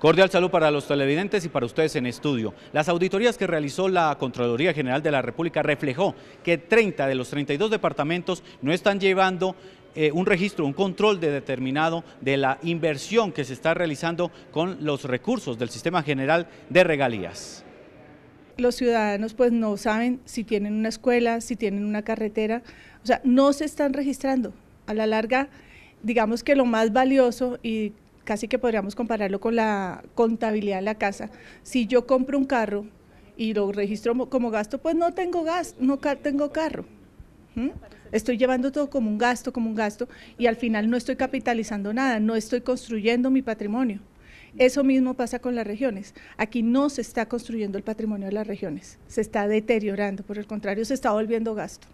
Cordial salud para los televidentes y para ustedes en estudio. Las auditorías que realizó la Contraloría General de la República reflejó que 30 de los 32 departamentos no están llevando eh, un registro, un control de determinado de la inversión que se está realizando con los recursos del Sistema General de Regalías. Los ciudadanos pues no saben si tienen una escuela, si tienen una carretera, o sea, no se están registrando. A la larga, digamos que lo más valioso y casi que podríamos compararlo con la contabilidad de la casa. Si yo compro un carro y lo registro como gasto, pues no tengo gas, no tengo carro. Estoy llevando todo como un gasto, como un gasto, y al final no estoy capitalizando nada, no estoy construyendo mi patrimonio. Eso mismo pasa con las regiones. Aquí no se está construyendo el patrimonio de las regiones, se está deteriorando, por el contrario, se está volviendo gasto.